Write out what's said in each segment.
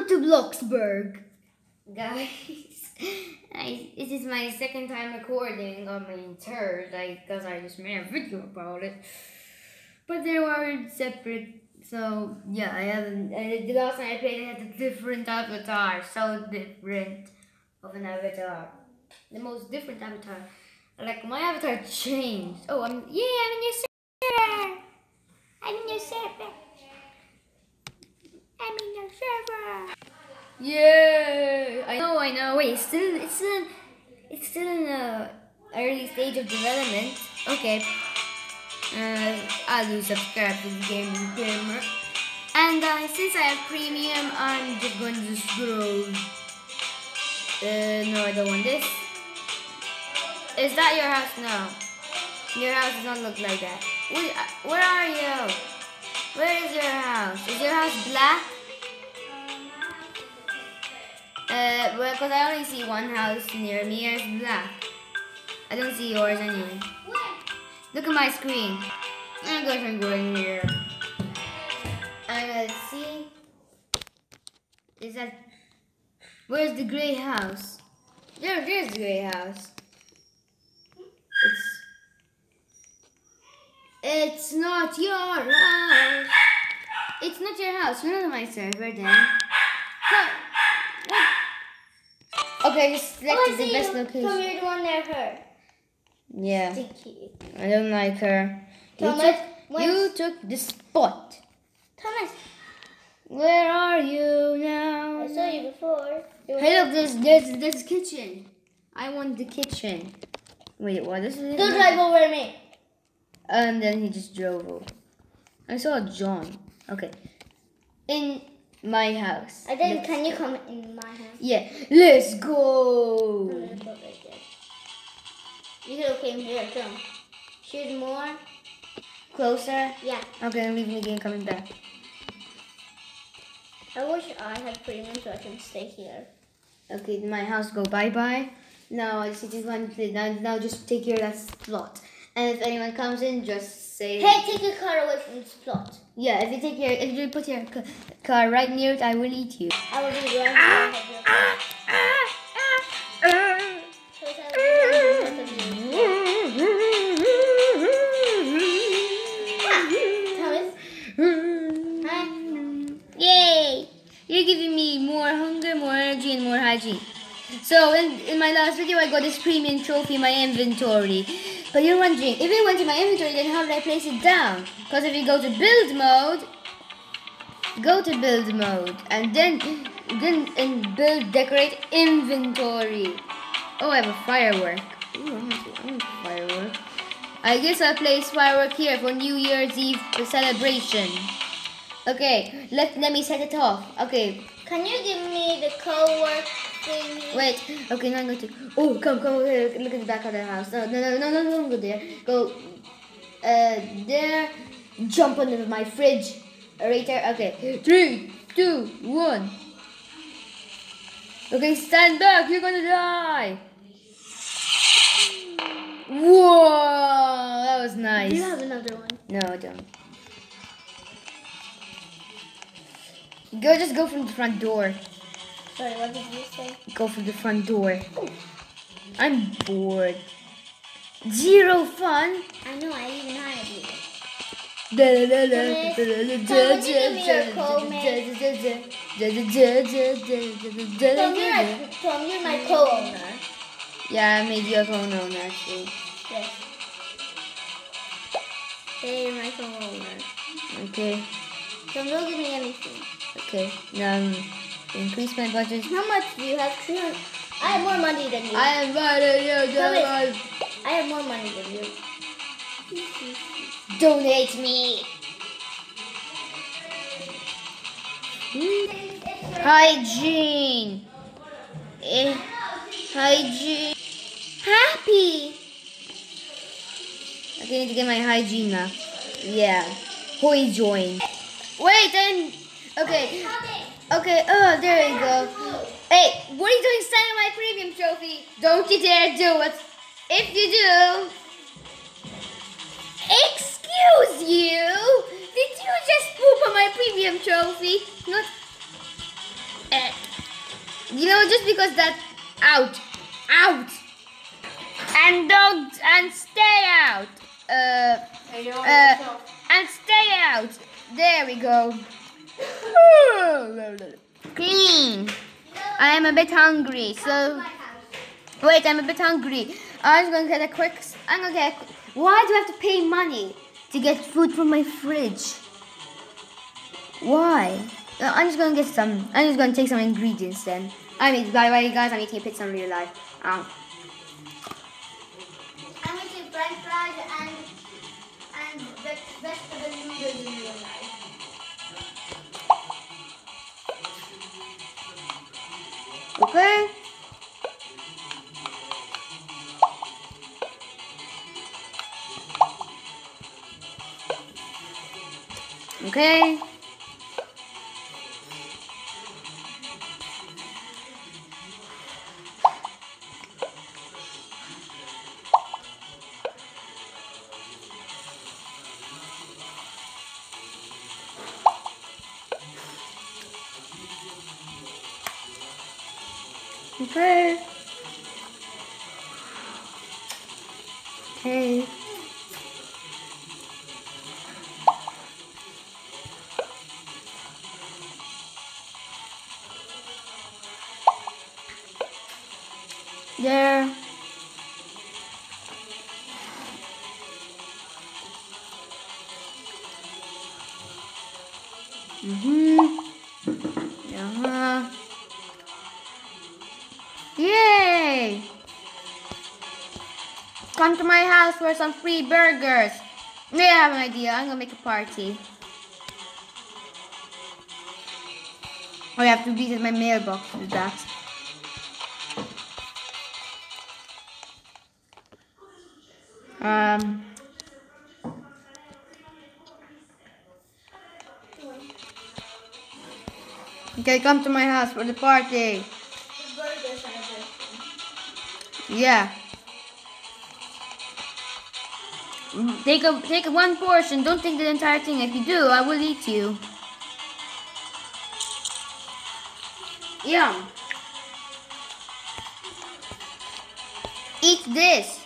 Welcome to Bloxburg. Guys, I, this is my second time recording on my third, I because I just made a video about it. But they were separate, so yeah, I haven't. And the last time I played, it had a different avatar, so different of an avatar, the most different avatar. Like my avatar changed. Oh, I'm yeah, I'm in your server. I'm in your server. I'm in your server. Yeah, I know, I know. Wait, it's still, it's still, it's still in the early stage of development. Okay. Uh, I'll do subscribe to the Game Gamer. And uh, since I have premium, I'm just going to scroll. Uh, no, I don't want this. Is that your house? No. Your house does not look like that. Where, where are you? Where is your house? Is your house black? Uh, well, because I only see one house near me It's black. I don't see yours anyway. Look at my screen. I'm going to go in here. I'm gonna see. Is that. Where's the gray house? There, there's the gray house. It's. It's not your house. It's not your house. You're not my server then. What? Okay, just select the best location. Tom, you're the one that hurt. Yeah, Sticky. I don't like her. You Thomas, took, you took the spot. Thomas, Where are you now? I saw you before. You Hey, look, there's there's there's kitchen. I want the kitchen. Wait, what? This is Don't drive over me. And then he just drove over. I saw John. Okay, in my house. And then Let's- can you come in my house? Yeah, let's go. I'm gonna put right. You have came here too. Shoot more. Closer. Yeah. Okay, I'm leaving the game. Coming back. I wish I had premium so I can stay here. Okay, my house go bye bye. Now I just want to now, now just take your last slot. And if anyone comes in, just say Hey, take your car away from this plot. Yeah, if you take your if you put your car right near it, I will eat you. I will be right behind your car. Because I will be right behind you. Thomas. Yay! You're giving me more hunger, more energy, and more hygiene. So in, in my last video, I got this premium trophy in my inventory. But you're wondering, if it went to my inventory, then how did I place it down? Because if you go to build mode, go to build mode, and then then in build decorate inventory. Oh, I have a firework. Ooh, I want a firework. I guess I'll place firework here for New Year's Eve celebration. Okay, let let me set it off. Okay, Can you give me the co-work thing? wait. Okay, now I'm going to. Oh, come, come here. Look at the back of the house. No, no, no, no, no, don't go there. Go, uh, there. Jump under my fridge. Right there. Okay. Three, two, one. Okay, stand back. You're gonna die. Whoa, that was nice. Do you have another one? No, I don't. Go, just go from the front door. Sorry, what did you say? Go from the front door. I'm bored. Zero fun. I know, I even hired you. Tom, you're, a, Tom, you're my co-owner. Yeah, I made you a phone owner actually. Yes. Hey, you're my co-owner. Okay, Tom, don't give me anything. Okay. Now increase my budget. How much do you have? I have more money than you. I invited you Come to I have more money than you. donate me. Hygiene. Eh, hygiene. Happy. I need to get my hygiene now. Yeah. Hoi join. Wait, then. Okay. Okay. Oh, there you go. Hey, what are you doing standing on my premium trophy? Don't you dare do it. If you do. Excuse you. Did you just poop on my premium trophy? Not. You know, just because that out, out, and don't and stay out. Uh, uh, and stay out. There we go. Clean. I am a bit hungry, so wait. I'm a bit hungry. I'm gonna get a quick. I'm gonna get. Why do I have to pay money to get food from my fridge? Why? I'm just gonna get some. I'm just gonna take some ingredients then. I mean, by the way, guys, I'm eating pizza in real life. Um, I'm okay. Okay. Okay. There. Come to my house for some free burgers. May I have an idea? I'm gonna make a party. Oh, I have to visit my mailbox to do that. Um. Okay, come to my house for the party. The burger celebration. Yeah. Take a take one portion. Don't take the entire thing. If you do, I will eat you. Yum. Eat this.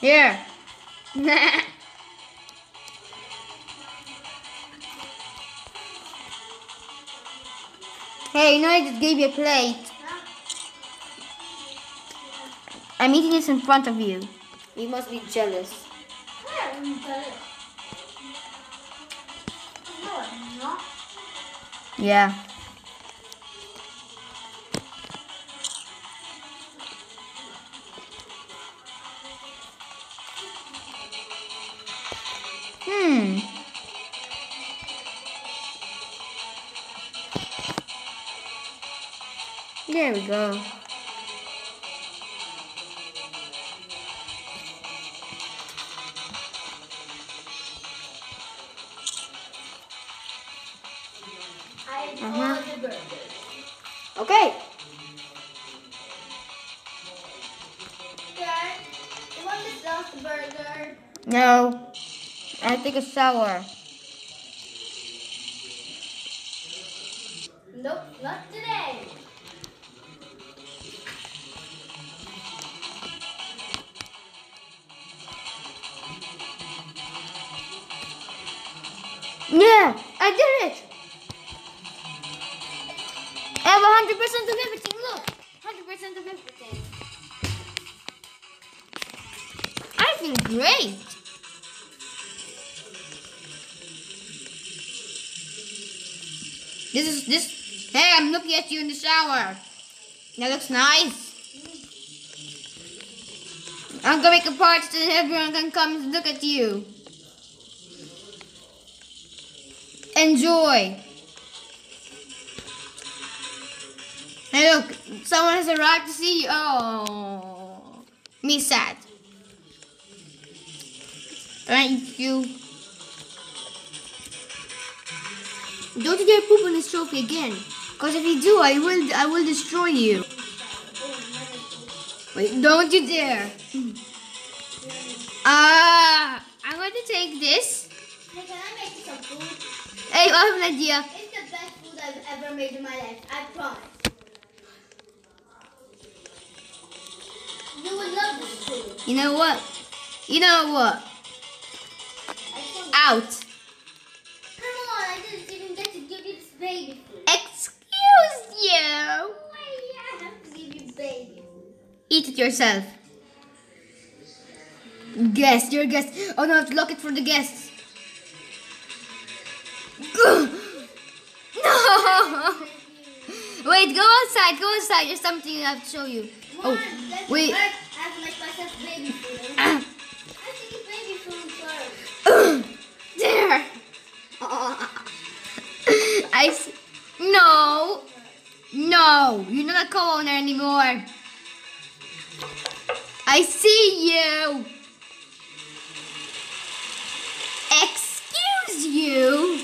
Here. hey, you know I just gave you a plate. I'm eating this in front of you. You must be jealous. Where are you going? No, I'm not. Yeah. Hmm. There we go. Want burger? No. I think it's sour. Nope, not today. Yeah, I did it. I have hundred percent of everything. Look, hundred percent of everything. Feel great. This is this. Hey, I'm looking at you in the shower. That looks nice. I'm gonna make a party so everyone can come and look at you. Enjoy. Hey, look, someone has arrived to see you. Oh, me sad. Thank you. Don't you dare poop on this trophy again, because if you do, I will, I will destroy you. Wait, don't you dare. Ah, I'm going to take this Hey, can I make you some food? Hey, I have an idea. It's the best food I've ever made in my life. I promise. You will love this food. You know what? You know what? Out. Come on, I didn't even get to give you this baby food. Excuse you. Wait, I have to give you baby food. Eat it yourself. Guest, your guest. Oh no, I have to lock it for the guests. No! Wait, go outside, go outside. There's something I have to show you. Come on, Oh, wait. No. You're not a co-owner anymore. I see you. Excuse you.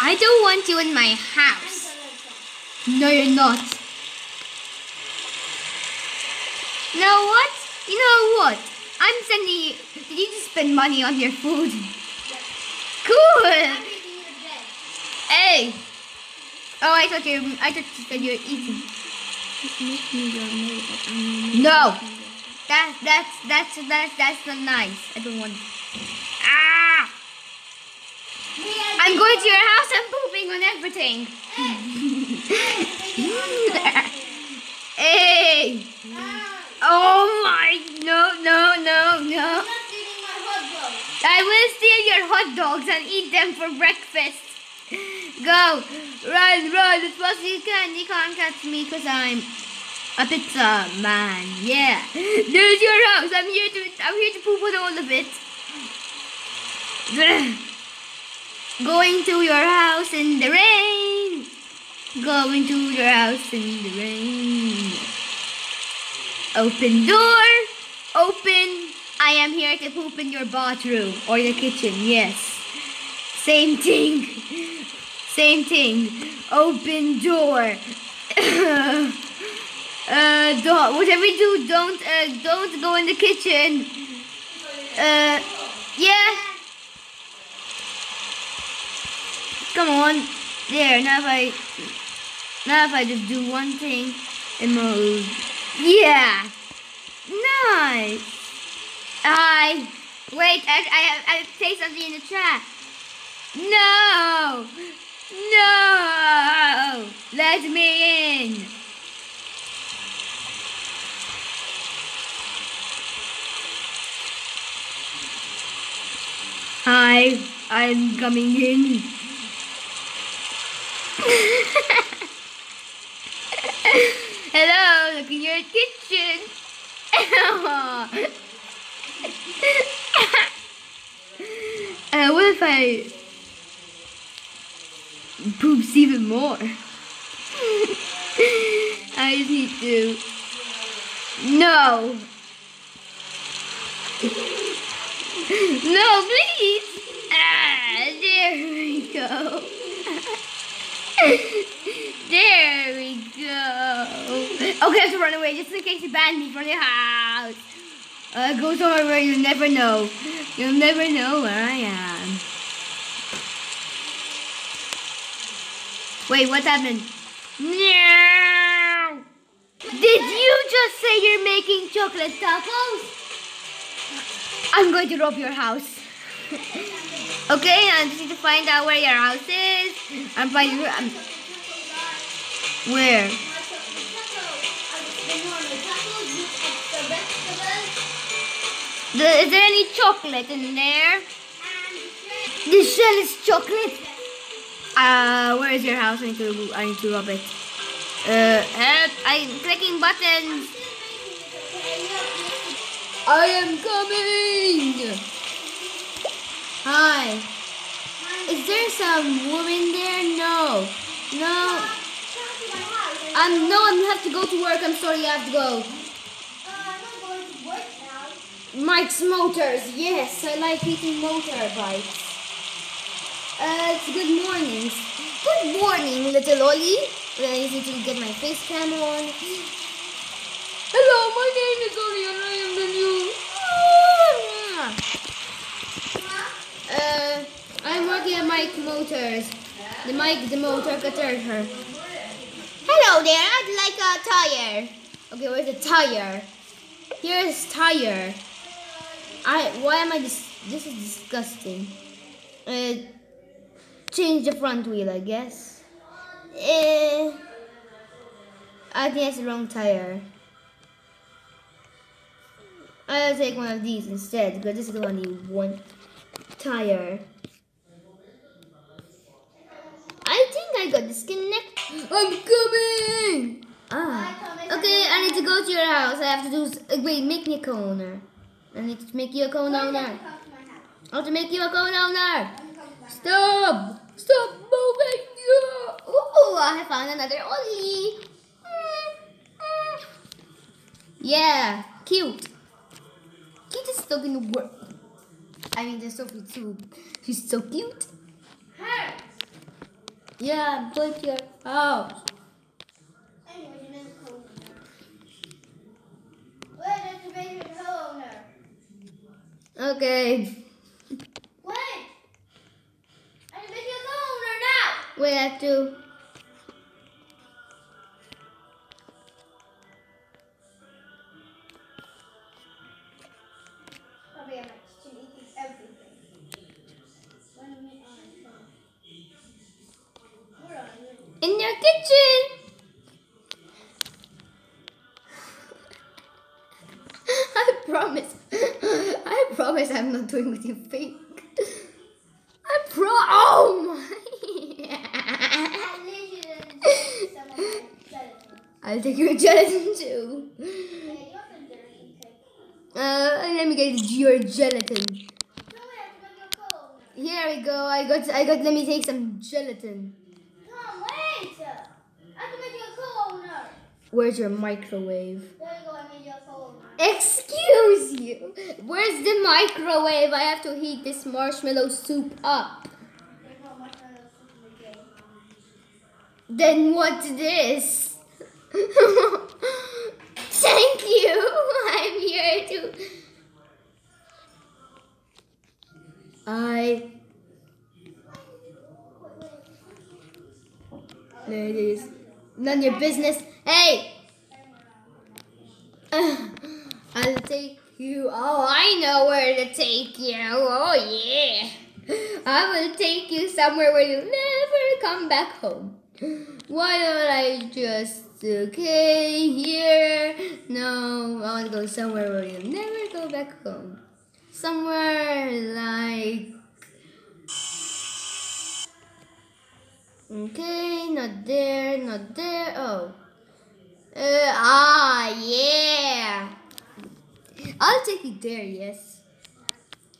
I don't want you in my house. No, you're not. You know what? You know what? I'm sending you. Did you just spend money on your food? Cool. I'm eating your bread. Hey. Oh, I thought you. I thought you said you're eating. No. That's that's that's that's that's not nice. I don't want. Ah! I'm going to your house. I'm pooping on everything. hey. Oh my! No no no no! not eating my hot dog. I will steal your hot dogs and eat them for breakfast. Go, run, run as fast as you can. You can't catch me because I'm a pizza man. Yeah, there's your house. I'm here to. I'm here to poop on all of it. Going to your house in the rain. Going to your house in the rain. Open door. Open. I am here to poop in your bathroom or your kitchen. Yes. Same thing. Same thing. Open door. uh, don't, whatever you do, don't, uh, don't go in the kitchen. Uh, yeah. Come on. There. Now if I, now if I just do one thing, it moves. Yeah. Nice. I wait. I I I say something in the chat. No, no. Let me in. Hi, I'm coming in. Hello, look in your kitchen. uh, what if I poops even more? I just need to. No. No, please. Ah, there we go. there we go. Okay, to run away just in case he banned me from the house. Uh, go somewhere where you'll never know. You'll never know where I am. Wait, what happened? No. Did you just say you're making chocolate tacos? I'm going to rob your house. okay, I just need to find out where your house is. I'm finding. I'm, um, where? The, is there any chocolate in there? The shell is chocolate. Uh, where is your house? I need to. I need to rob it. Uh, help! I'm clicking buttons. I am coming. Hi. Is there some woman there? No. No. I'm no. I have to go to work. I'm sorry. I have to go. Mike's Motors. Yes, I like eating motorbikes. Uh, it's good morning. Good morning, little Ollie. Well, I need to get my face cam on. Hello, my name is Ollie and I am the new. Uh, I'm working at Mike motors. The mic, the motor cutter. Her. Hello there. I'd like a tire. Okay, where's the tire? Here's tire. I. Why am I this? This is disgusting. Uh, change the front wheel, I guess. Eh. I think that's the wrong tire. I'll take one of these instead because this is the only one. Tire. I think I got disconnected. I'm coming! Ah. Okay, I need to go to your house. I have to do. uh, Wait, make me a co-owner. I need to make you a co-owner. I have to make you a co-owner. Stop! Stop moving! Ooh, I found another Ollie. Yeah, cute. Cute is still gonna work. I mean, there's Sophie too. She's so cute. Her. Yeah, to your house. Anyway, you need a co-owner. Wait, there's the basement co-owner. Okay. Wait. I need to make you a co-owner now. Wait, I have to. Probably I'm actually eating everything. When we are on Where you? In your kitchen. I promise. I promise I'm not doing what you think. I pro. Oh my. At least you didn't take some of my gelatin. I'll take your gelatin too. Uh, let me get your gelatin. Here we go. I got. I got. Let me take some gelatin. Tom, wait! I to make you a co-owner. Where's your microwave? There you go, I made you a co-owner. Excuse you. Where's the microwave? I have to heat this marshmallow soup up. Then what's this? Thank you. I'm here to. I. ladies. None of your business. Hey! I'll take you. Oh, I know where to take you. Oh, yeah. I will take you somewhere where you'll never come back home. Why don't I just. Okay, here. No, I want to go somewhere where you'll never go back home. Somewhere like. Okay, not there, not there. Oh. Uh, ah, yeah. I'll take you there, yes.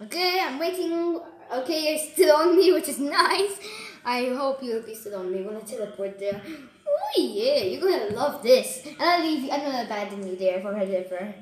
Okay, I'm waiting. Okay, you're still on me, which is nice. I hope you'll be still on me when I teleport there. Oh yeah, you're gonna love this. And I'll leave you, I'm gonna abandon you there forever.